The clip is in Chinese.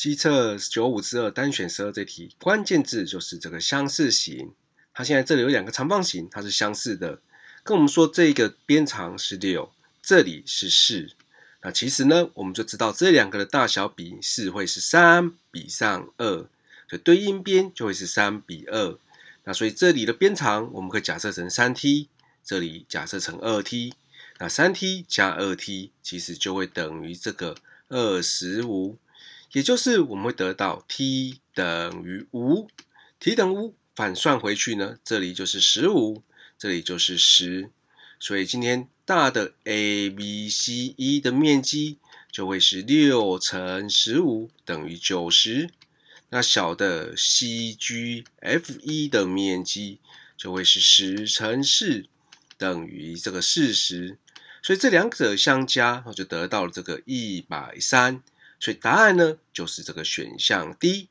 机测九五之二单选十二这题，关键字就是这个相似型。它现在这里有两个长方形，它是相似的，跟我们说这个边长是六，这里是四。那其实呢，我们就知道这两个的大小比是会是三比上二，所以对应边就会是三比二。那所以这里的边长我们可以假设成三 t，这里假设成二 t。那三 t 加二 t 其实就会等于这个二十五。也就是我们会得到 t 等于五，t 等于五反算回去呢，这里就是十五，这里就是十，所以今天大的 A、B、C、E 的面积就会是六乘十五等于九十，那小的 C、G、F、E 的面积就会是十乘四等于这个四十，所以这两者相加，我就得到了这个一百三。所以答案呢，就是这个选项 D。